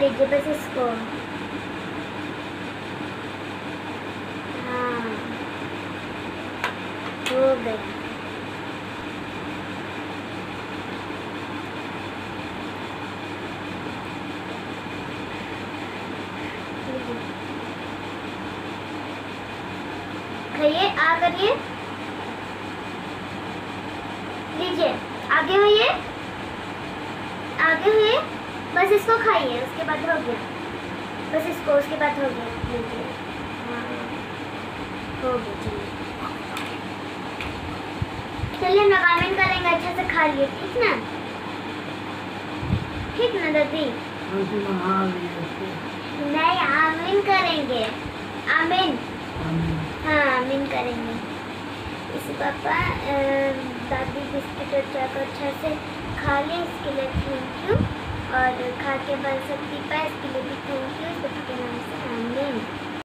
लीजिए बस इसको हाँ हो खाइए आ करिए लीजिए आगे हुई आगे हुए बस इसको खाइए, उसके बाद हो गया। बस इसको, उसके बाद हो गया। हाँ चलिए चलिए करेंगे अच्छे से खा लिए। ठीक ना? ठीक ना, दादी? नहा, आमीन करेंगे। आमीन। हाँ आमीन करेंगे। इस पापा दादी बिस्किट और को अच्छा से खा ले इसके लिए और खा के बन सकती पाए इसके लिए भी थैंक यू